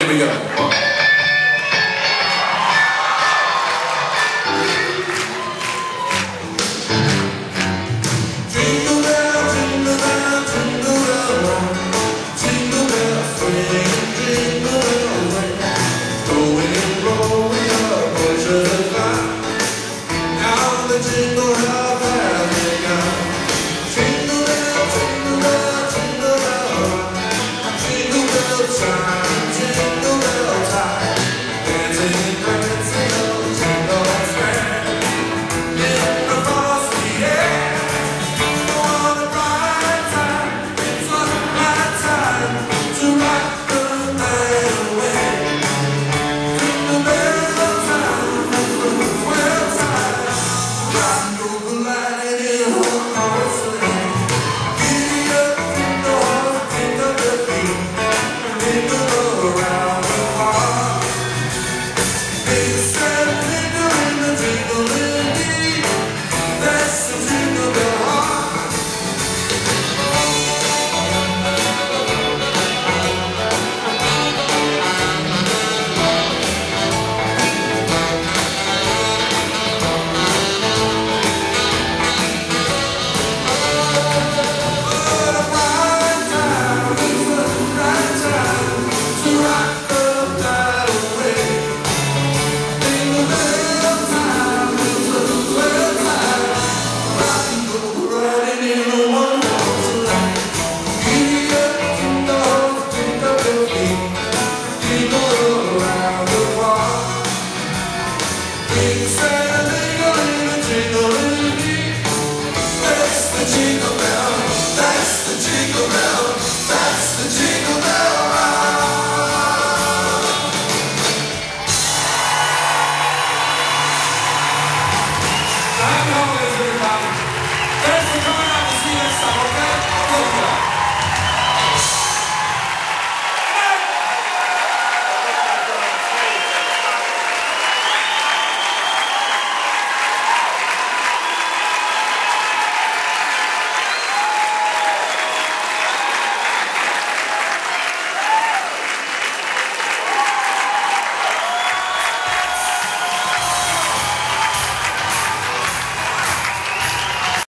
Here we go.